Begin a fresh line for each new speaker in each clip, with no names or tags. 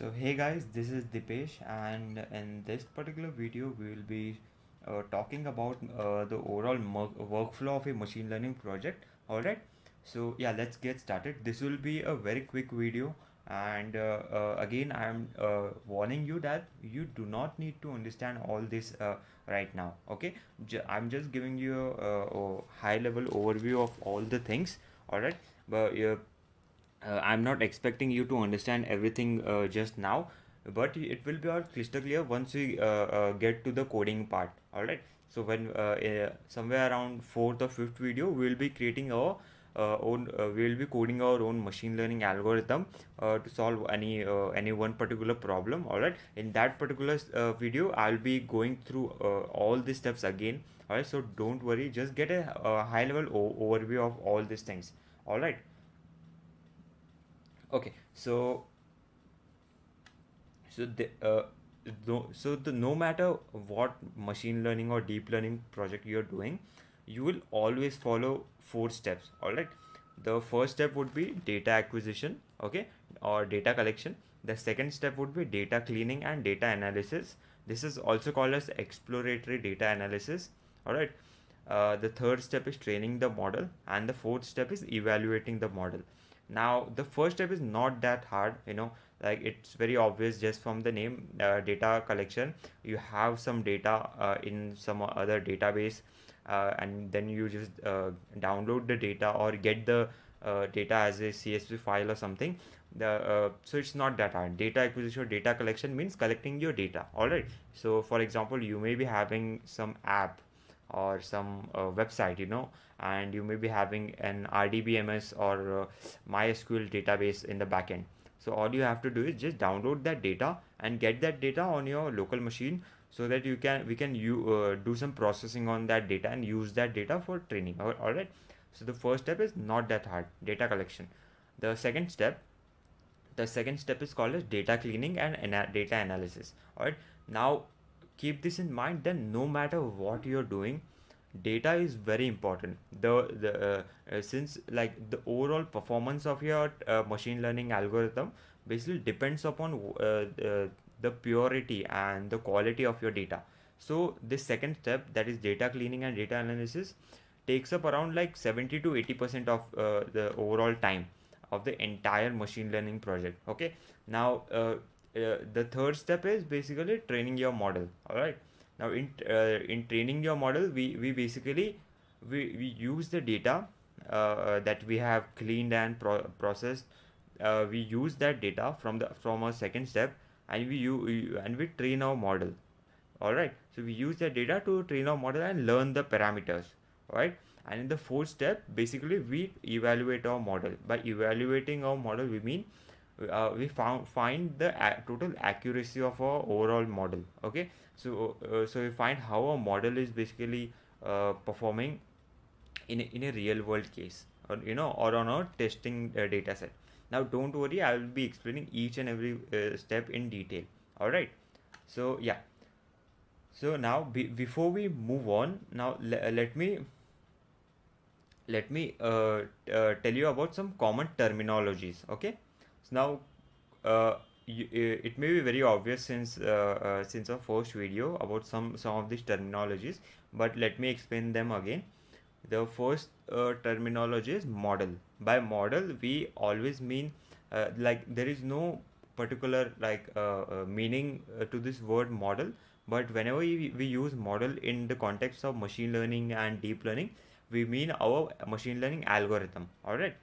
So hey guys, this is Deepesh and in this particular video we will be uh, talking about uh, the overall workflow of a machine learning project. Alright, so yeah, let's get started. This will be a very quick video and uh, uh, again I am uh, warning you that you do not need to understand all this uh, right now. Okay, J- I'm just giving you a, a high level overview of all the things. Alright, but uh, I'm not expecting you to understand everything uh, just now, but it will be all crystal clear once we uh, uh, get to the coding part. All right. So when uh, somewhere around fourth or fifth video, we will be creating our uh, own. We will be coding our own machine learning algorithm to solve any any one particular problem. All right. In that particular video, I'll be going through all these steps again. All right. So don't worry. Just get a, a high level overview of all these things. All right. Okay, so so the uh, no, so the no matter what machine learning or deep learning project you're doing, you will always follow four steps. All right. The first step would be data acquisition, okay, or data collection. The second step would be data cleaning and data analysis. This is also called as exploratory data analysis. All right. Uh, the third step is training the model, and the fourth step is evaluating the model now the first step is not that hard you know like it's very obvious just from the name uh, data collection. You have some data uh, in some other database uh, and then you just uh, download the data or get the uh, data as a csv file or something. The uh, so it's not that hard. Data acquisition or data collection means collecting your data. All right. So for example you may be having some app or some uh, website you know and you may be having an rdbms or uh, mysql database in the backend. So all you have to do is just download that data and get that data on your local machine so that you can we can you uh, do some processing on that data and use that data for training. All right? So the first step is not that hard data collection. The second step the second step is called as data cleaning and ana- data analysis. All right? Now keep this in mind then no matter what you're doing data is very important. The the uh, uh, since like the overall performance of your uh, machine learning algorithm basically depends upon uh, uh, the purity and the quality of your data. So this second step that is data cleaning and data analysis takes up around like 70 to 80 percent of uh, the overall time of the entire machine learning project. Okay? Now uh, the third step is basically training your model. All right. Now in uh, in training your model we we basically we, we use the data uh, uh, that we have cleaned and pro- processed. Uh, we use that data from the from our second step and we you and we train our model. All right. So we use that data to train our model and learn the parameters. All right. And in the fourth step basically we evaluate our model. By evaluating our model we mean uh, we found find the total accuracy of our overall model okay? So uh, so we find how a model is basically uh, performing in a, in a real world case or you know or on a testing uh, data set. Now don't worry i will be explaining each and every uh, step in detail all right so yeah. So now be, before we move on now le- let me let me uh, uh, tell you about some common terminologies okay now uh, it may be very obvious since uh, uh, since our first video about some some of these terminologies but let me explain them again. The first uh, terminology is model. By model we always mean uh, like there is no particular like meaning to this word model but whenever we, we use model in the context of machine learning and deep learning we mean our machine learning algorithm. All right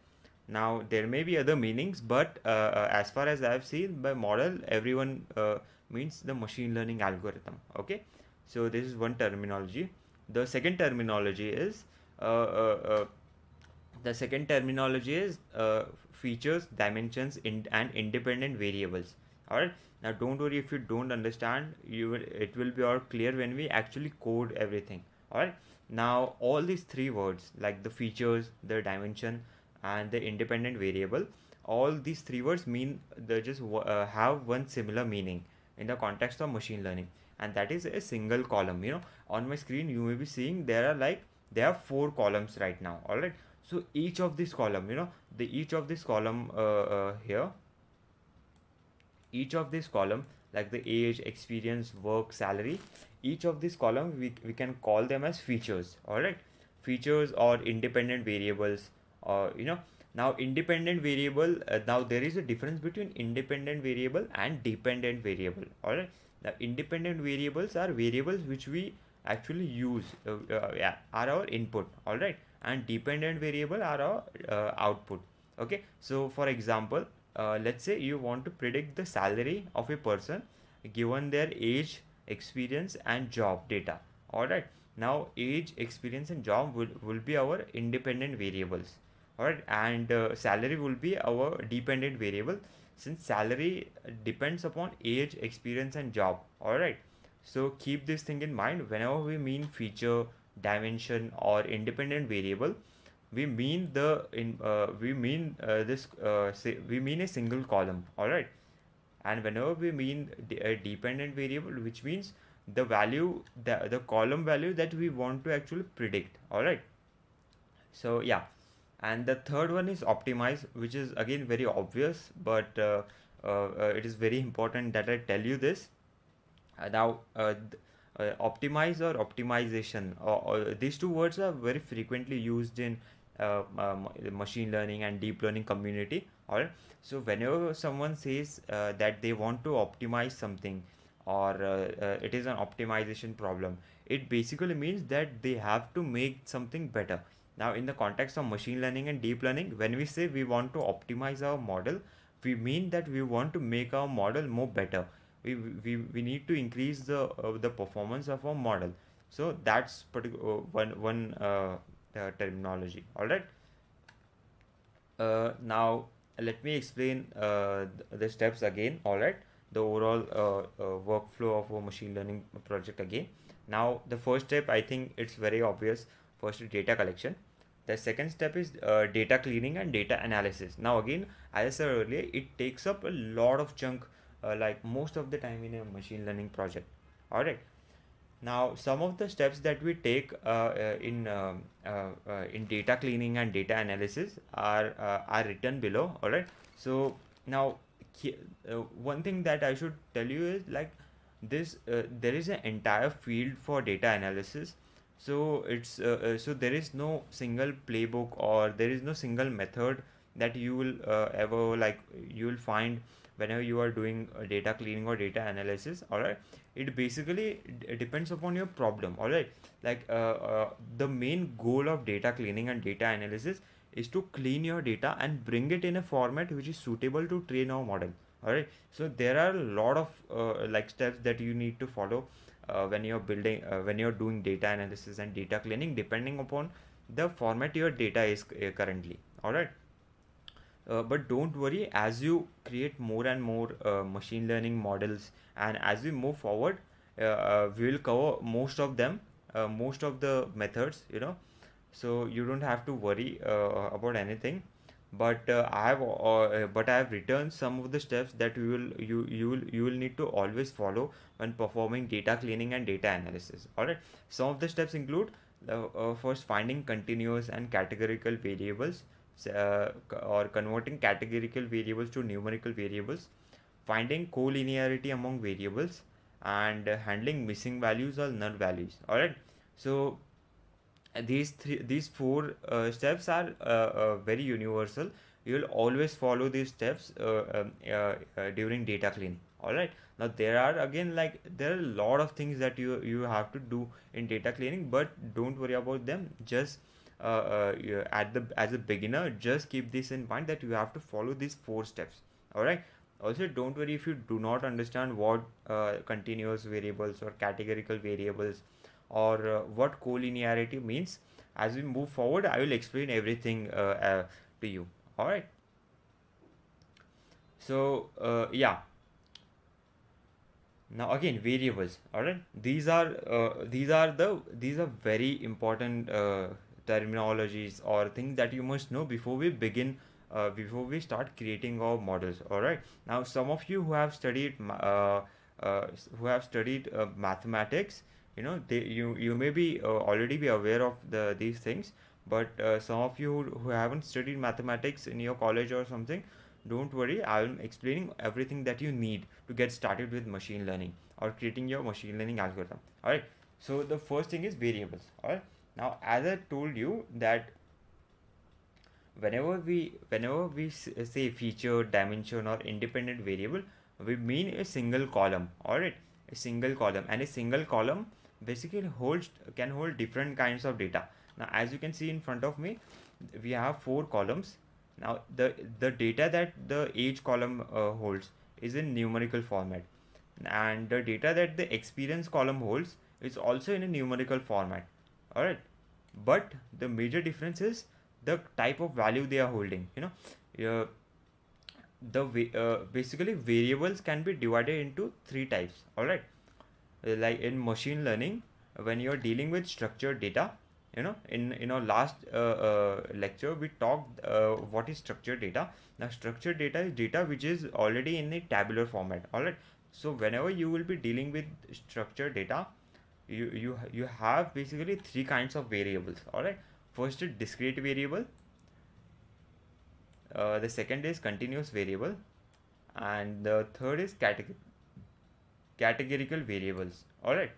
now there may be other meanings but uh, uh, as far as i've seen by model everyone uh, means the machine learning algorithm okay? So this is one terminology. The second terminology is uh, the second terminology is features dimensions in, and independent variables. All right now don't worry if you don't understand you will it will be all clear when we actually code everything. All right now all these three words like the features the dimension and the independent variable. All these three words mean they just uh, have one similar meaning in the context of machine learning. And that is a single column you know. On my screen you may be seeing there are like there are four columns right now all right? So each of this column you know the each of this column uh, uh, here each of this column like the age experience work salary each of this column we, we can call them as features all right? Features or independent variables or you know now independent variable uh, now there is a difference between independent variable and dependent variable. All right now independent variables are variables which we actually use uh, uh, yeah, are our input. All right and dependent variable are our uh, output. Okay? So for example uh, let's say you want to predict the salary of a person given their age experience and job data. All right now age experience and job will, will be our independent variables all right and uh, salary will be our dependent variable. Since salary depends upon age experience and job. All right so keep this thing in mind. Whenever we mean feature dimension or independent variable we mean the in uh, we mean uh, this uh, say we mean a single column. All right and whenever we mean a dependent variable which means the value the, the column value that we want to actually predict. All right so yeah and the third one is optimize which is again very obvious but uh, uh, uh it is very important that i tell you this. Uh, now uh, optimize or optimization or, these two words are very frequently used in um, machine learning and deep learning community all right? So whenever someone says that they want to optimize something or it is an optimization problem it basically means that they have to make something better now in the context of machine learning and deep learning when we say we want to optimize our model we mean that we want to make our model more better. We, we, we need to increase the uh, the performance of our model. So that's particular uh, one one uh, uh, terminology. All right? Uh, now let me explain uh, the steps again. All right? The overall uh, uh, workflow of a machine learning project again. Now the first step i think it's very obvious. First data collection the second step is uh, data cleaning and data analysis now again as i said earlier it takes up a lot of chunk like most of the time in a machine learning project all right now, some of the steps that we take uh, uh, in uh, uh, uh in data cleaning and data analysis are uh, are written below. All right. So now, one thing that I should tell you is like this: there is an entire field for data analysis. So it's so there is no single playbook or there is no single method that you will ever like you will find whenever you are doing data cleaning or data analysis all right it basically depends upon your problem all right like uh, uh, the main goal of data cleaning and data analysis is to clean your data and bring it in a format which is suitable to train our model all right so there are a lot of uh, like steps that you need to follow uh, when you're building uh, when you're doing data analysis and data cleaning depending upon the format your data is uh, currently. All right uh, but don't worry as you create more and more uh, machine learning models and as we move forward uh, uh we will cover most of them uh, most of the methods you know. So you don't have to worry uh, about anything but i have but i have written some of the steps that you will you you will you will need to always follow when performing data cleaning and data analysis all right some of the steps include first finding continuous and categorical variables uh, or converting categorical variables to numerical variables, finding collinearity among variables, and uh, handling missing values or null values. All right. So these three, these four uh, steps are uh, uh, very universal. You will always follow these steps uh, um, during data cleaning. All right. Now there are again like there are a lot of things that you you have to do in data cleaning, but don't worry about them. Just uh, uh, at the as a beginner just keep this in mind that you have to follow these four steps all right also don't worry if you do not understand what uh, continuous variables or categorical variables or uh, what collinearity means. As we move forward i will explain everything uh, uh, to you. All right. So yeah. Now again variables. All right. These are these are the these are very important terminologies or things that you must know before we begin uh, before we start creating our models. All right. Now some of you who have studied uh, uh, who have studied uh, mathematics you know they you you may be uh, already be aware of the these things but uh, some of you who, haven't studied mathematics in your college or something don't worry i'm explaining everything that you need to get started with machine learning or creating your machine learning algorithm all right so the first thing is variables all right now as i told you that whenever we whenever we say feature dimension or independent variable we mean a single column all right a single column and a single column basically holds can hold different kinds of data. Now as you can see in front of me we have four columns. Now the the data that the age column uh, holds is in numerical format. And the data that the experience column holds is also in a numerical format. All right but the major difference is the type of value they are holding you know? Uh, the uh, basically variables can be divided into three types. All right like in machine learning when you're dealing with structured data you know in in our last uh, uh, lecture we talked uh, what is structured data. Now structured data is data which is already in a tabular format. All right. So whenever you will be dealing with structured data you you you have basically three kinds of variables. All right. First is discrete variable. Uh, the second is continuous variable. And the third is category categorical variables. All right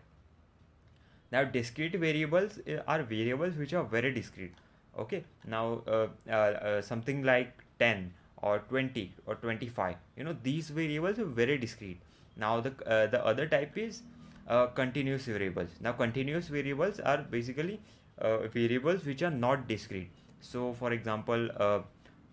now discrete variables uh, are variables which are very discrete. Okay. Now uh, uh, uh, something like 10 or 20 or 25 you know these variables are very discrete. Now the uh, the other type is uh, continuous variables. Now continuous variables are basically variables which are not discrete. So for example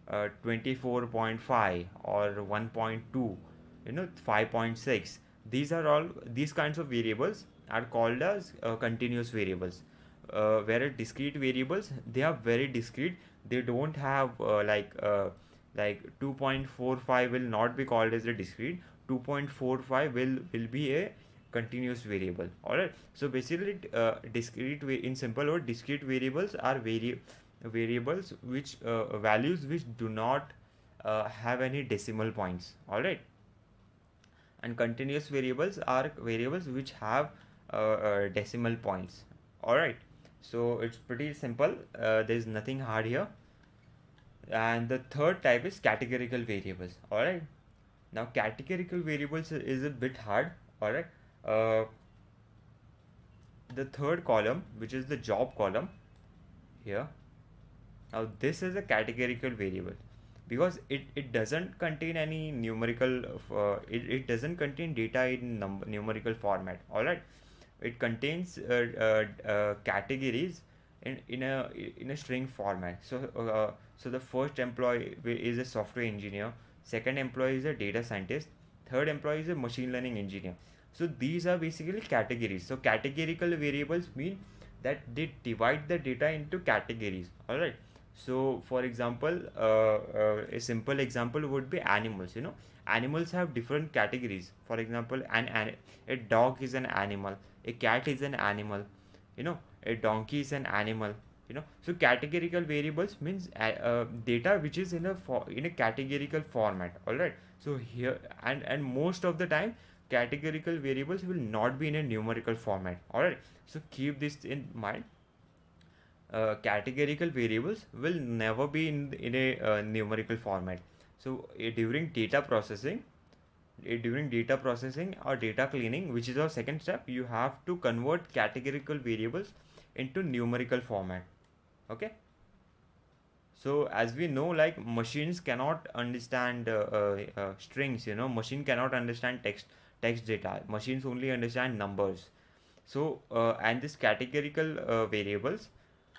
24.5 or 1.2 you know 5.6 these are all these kinds of variables are called as uh, continuous variables. Uh, whereas discrete variables they are very discrete. They don't have uh, like uh, like 2.45 will not be called as a discrete. 2.45 will will be a continuous variable. All right so basically uh, discrete in simple word discrete variables are vari- variables which uh, values which do not have any decimal points. All right and continuous variables are variables which have uh, uh, decimal points. All right. So it's pretty simple. Uh, there's nothing hard here. And the third type is categorical variables. All right. Now categorical variables is a bit hard. All right. Uh, the third column which is the job column here. Now this is a categorical variable because it, it doesn't contain any numerical uh, it, it doesn't contain data in num- numerical format. All right it contains uh, uh, uh, categories in, in a in a string format. So uh, so the first employee is a software engineer. Second employee is a data scientist. Third employee is a machine learning engineer. So these are basically categories. So categorical variables mean that they divide the data into categories. All right so for example uh, uh, a simple example would be animals you know. Animals have different categories. For example an, an a dog is an animal. A cat is an animal you know. A donkey is an animal you know. So categorical variables means uh, uh, data which is in a for, in a categorical format all right so here and and most of the time categorical variables will not be in a numerical format all right so keep this in mind uh, categorical variables will never be in, in a uh, numerical format. So uh, during data processing, during data processing or data cleaning, which is our second step, you have to convert categorical variables into numerical format. Okay. So as we know, like machines cannot understand uh, uh, strings. You know, machine cannot understand text text data. Machines only understand numbers. So and this categorical variables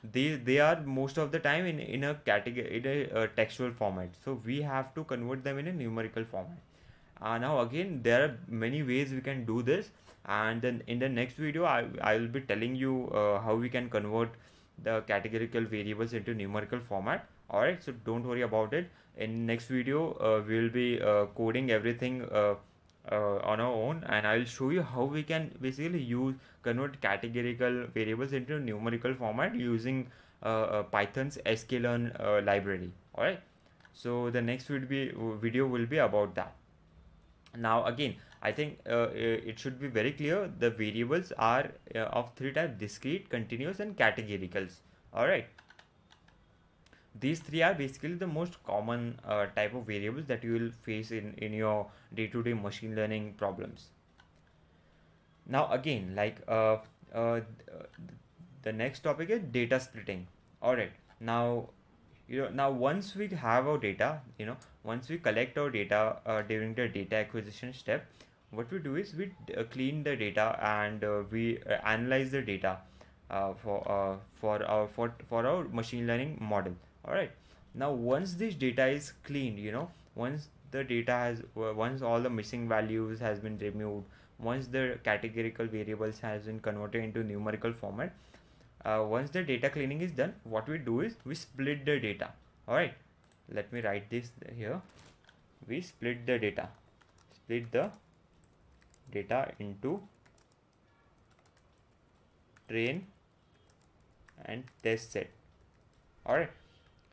they they are most of the time in in a category in a uh, textual format. So we have to convert them in a numerical format. Uh, now again there are many ways we can do this. And then in the next video i, I will be telling you uh, how we can convert the categorical variables into numerical format. All right so don't worry about it. In next video uh, we'll be uh, coding everything uh, uh, on our own and I'll show you how we can basically use convert categorical variables into numerical format using uh, uh, Python's sklearn uh, library. Alright? So the next will be video will be about that. Now again I think uh, it should be very clear the variables are uh, of three types discrete continuous and categoricals. Alright these three are basically the most common uh, type of variables that you will face in in your day-to-day machine learning problems. Now again like uh, uh, the next topic is data splitting. All right now you know now once we have our data you know once we collect our data uh, during the data acquisition step what we do is we uh, clean the data and uh, we analyze the data for for our for, for our machine learning model all right now once this data is cleaned you know once the data has once all the missing values has been removed once the categorical variables has been converted into numerical format uh, once the data cleaning is done what we do is we split the data. All right let me write this here. We split the data. Split the data into train and test set. All right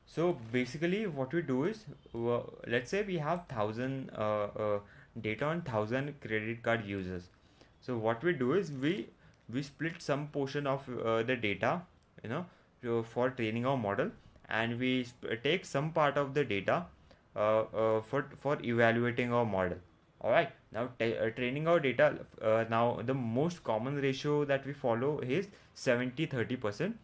so basically what we do is uh, let's say we have thousand uh, uh, data on thousand credit card users. So what we do is we we split some portion of uh, the data you know for training our model and we take some part of the data uh, for for evaluating our model. All right now training our data now the most common ratio that we follow is 70 30 percent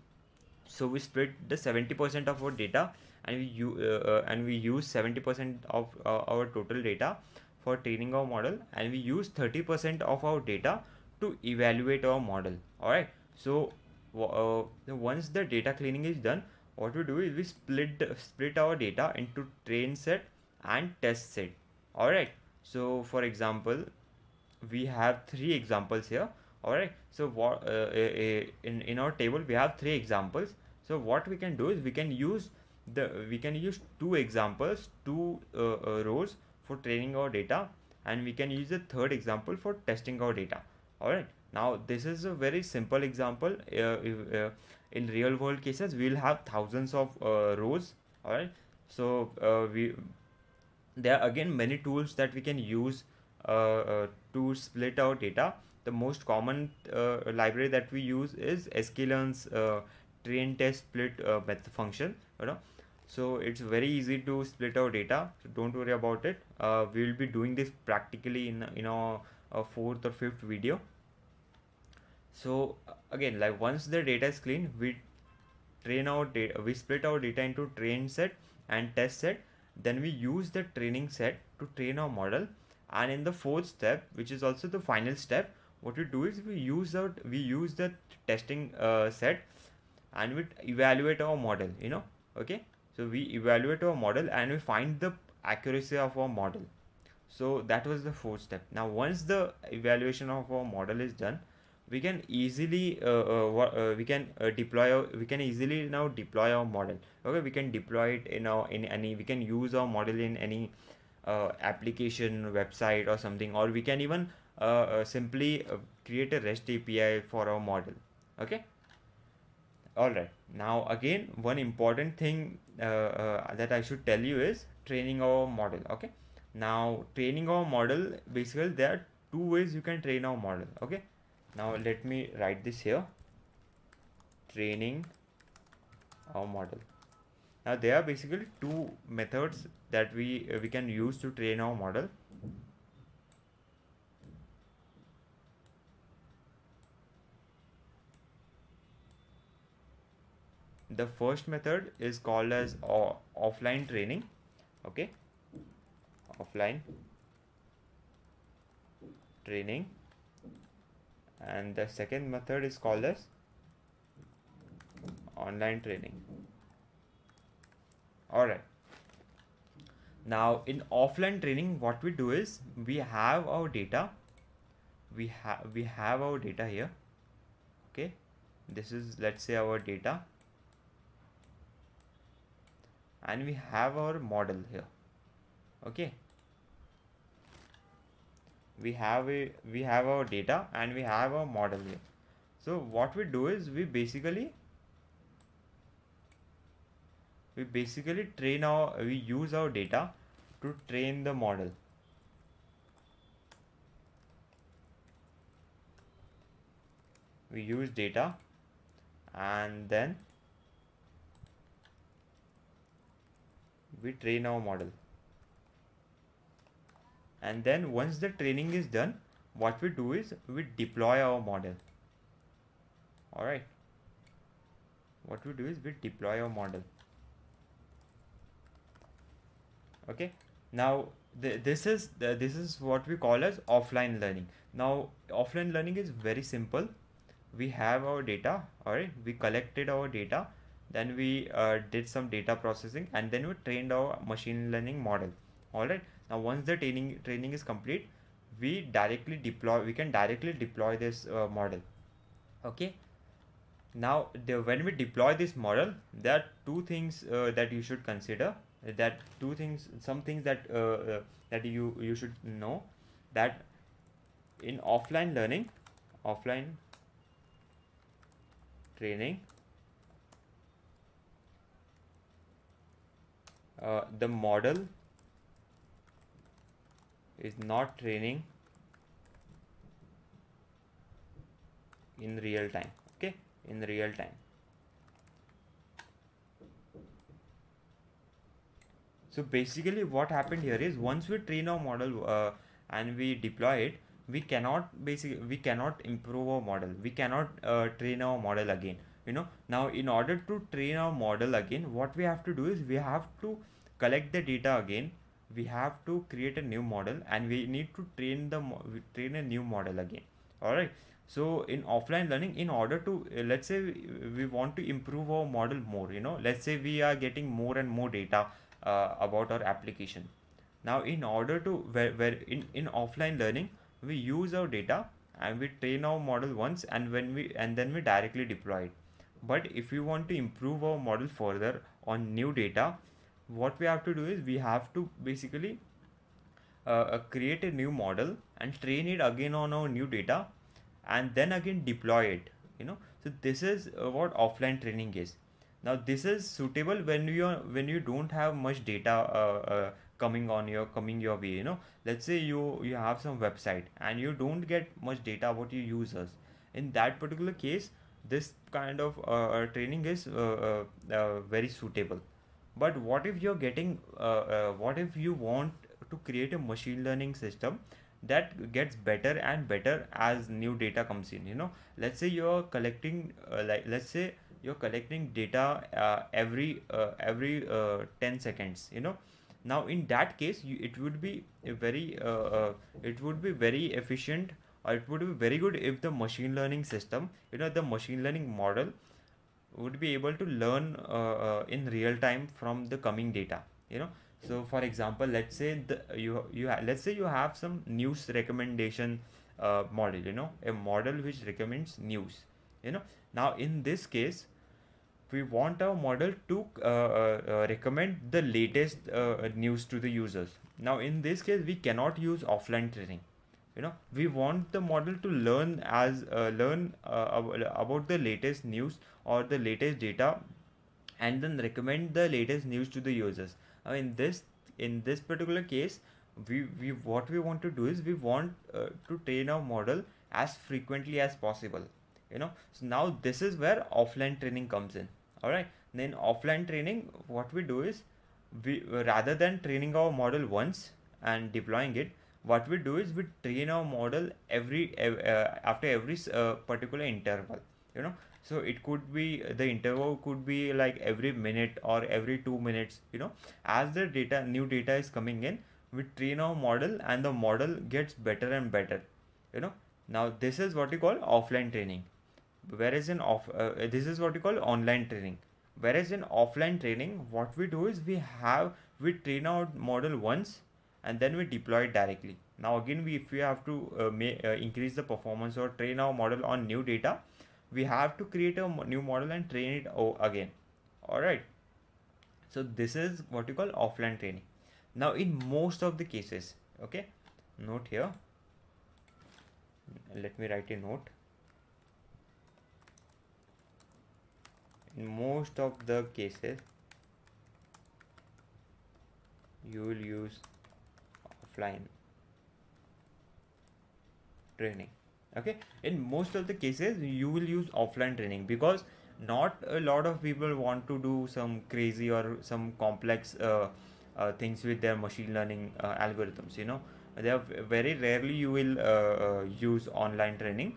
so we split the 70 percent of our data and we use uh, and we use 70 percent of our total data for training our model and we use 30 percent of our data to evaluate our model. All right so uh, once the data cleaning is done what we do is we split split our data into train set and test set. All right so for example we have three examples here all right so what uh, in in our table we have three examples. So what we can do is we can use the we can use two examples two uh, uh, rows for training our data and we can use the third example for testing our data. All right now this is a very simple example. Uh, if, uh, in real world cases we'll have thousands of uh, rows. All right so uh, we there are again many tools that we can use uh, uh, to split our data the most common uh, library that we use is sklearn's uh, train test split uh, method function you know. So it's very easy to split our data so don't worry about it. We will be doing this practically in in our a fourth or fifth video. So again like once the data is clean we train our data we split our data into train set and test set. Then we use the training set to train our model. And in the fourth step which is also the final step what we do is we use out we use the testing uh, set and we evaluate our model you know okay? So we evaluate our model and we find the accuracy of our model. So that was the fourth step. Now once the evaluation of our model is done we can easily uh, uh, uh, we can uh, deploy our, we can easily now deploy our model okay? We can deploy it in our in any we can use our model in any uh, application website or something or we can even Uh, uh, simply uh, create a rest api for our model. Okay? All right now again one important thing that i should tell you is training our model. Okay? Now training our model basically there are two ways you can train our model. Okay? Now let me write this here. Training our model. Now there are basically two methods that we uh, we can use to train our model the first method is called as offline training okay? Offline training. And the second method is called as online training. All right now in offline training what we do is we have our data. We have we have our data here. Okay? This is let's say our data and we have our model here. Okay. We have a we have our data and we have our model here. So what we do is we basically we basically train our we use our data to train the model. We use data and then we train our model. And then once the training is done what we do is we deploy our model. All right what we do is we deploy our model. Okay. Now th this is th this is what we call as offline learning. Now offline learning is very simple. We have our data all right we collected our data then we uh, did some data processing and then we trained our machine learning model. All right now once the training training is complete we directly deploy we can directly deploy this uh, model. Okay? Now the, when we deploy this model there are two things uh, that you should consider. That two things some things that uh, uh, that you you should know that in offline learning offline training uh, the model is not training in real time okay? In real time. So basically what happened here is once we train our model uh, and we deploy it we cannot basically we cannot improve our model. We cannot uh, train our model again you know. Now in order to train our model again what we have to do is we have to collect the data again. We have to create a new model and we need to train the train a new model again. All right. So in offline learning in order to uh, let's say we, we want to improve our model more you know. Let's say we are getting more and more data uh, about our application. Now in order to where, where in, in offline learning we use our data and we train our model once and when we and then we directly deploy it but if we want to improve our model further on new data what we have to do is we have to basically uh, uh, create a new model and train it again on our new data and then again deploy it you know. So this is uh, what offline training is. Now this is suitable when you are when you don't have much data uh, uh, coming on your coming your way you know. Let's say you you have some website and you don't get much data about your users. In that particular case this kind of uh, uh training is uh, uh, very suitable. But what if you're getting what if you want to create a machine learning system that gets better and better as new data comes in you know? Let's say you're collecting like let's say you're collecting data uh, every uh, every uh, 10 seconds you know? Now in that case you, it would be very uh, uh, it would be very efficient it would be very good if the machine learning system you know the machine learning model would be able to learn uh, in real time from the coming data you know. So for example let's say the you you let's say you have some news recommendation model you know a model which recommends news you know. Now in this case we want our model to uh, uh, uh, recommend the latest uh, news to the users. Now in this case we cannot use offline training you know we want the model to learn as uh, learn uh, about the latest news or the latest data and then recommend the latest news to the users. Now in this in this particular case we, we what we want to do is we want to train our model as frequently as possible. You know so now this is where offline training comes in. All right then offline training what we do is we rather than training our model once and deploying it what we do is we train our model every uh, after every uh, particular interval you know. So it could be the interval could be like every minute or every 2 minutes you know. As the data new data is coming in we train our model and the model gets better and better you know. Now this is what we call offline training. Whereas in off uh, this is what we call online training. Whereas in offline training what we do is we have we train our model once and then we deploy it directly. Now again we if we have to uh, may, uh, increase the performance or train our model on new data we have to create a new model and train it again. All right. So this is what you call offline training. Now in most of the cases okay note here. Let me write a note. In most of the cases you will use offline training. Okay? In most of the cases you will use offline training because not a lot of people want to do some crazy or some complex uh, uh, things with their machine learning uh, algorithms you know? They are very rarely you will uh, uh, use online training.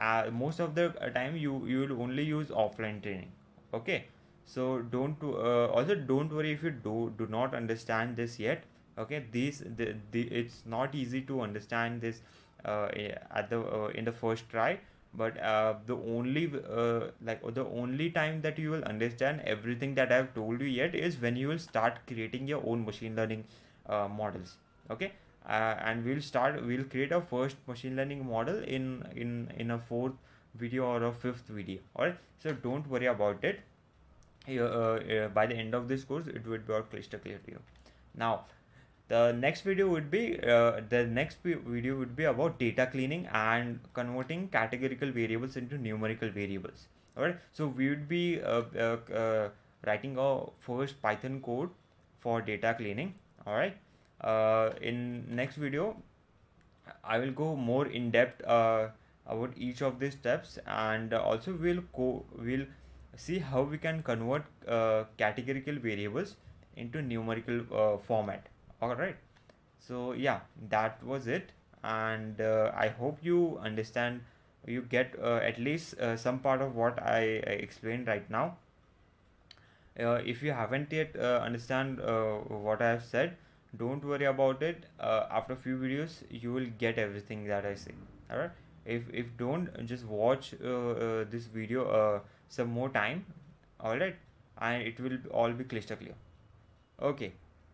Uh, most of the time you you will only use offline training. Okay? So don't also don't worry if you do do not understand this yet okay these the, the it's not easy to understand this uh, at the uh, in the first try but uh, the only uh, like the only time that you will understand everything that i've told you yet is when you will start creating your own machine learning uh, models. Okay? Uh, and we'll start we'll create a first machine learning model in in in a fourth video or a fifth video. All right so don't worry about it. Uh, uh, by the end of this course it would be all crystal clear to you. Now the next video would be uh, the next video would be about data cleaning and converting categorical variables into numerical variables. All right so we would be uh, uh, uh writing our first python code for data cleaning. All right uh, in next video i will go more in depth uh, about each of these steps and also we'll we'll see how we can convert categorical variables into numerical format all right so yeah that was it. And uh, i hope you understand you get uh, at least uh, some part of what i, I explained right now. Uh, if you haven't yet uh, understand uh, what i have said don't worry about it. After a few videos you will get everything that i say. All right if if don't just watch this video some more time. All right and it will all be crystal clear. Okay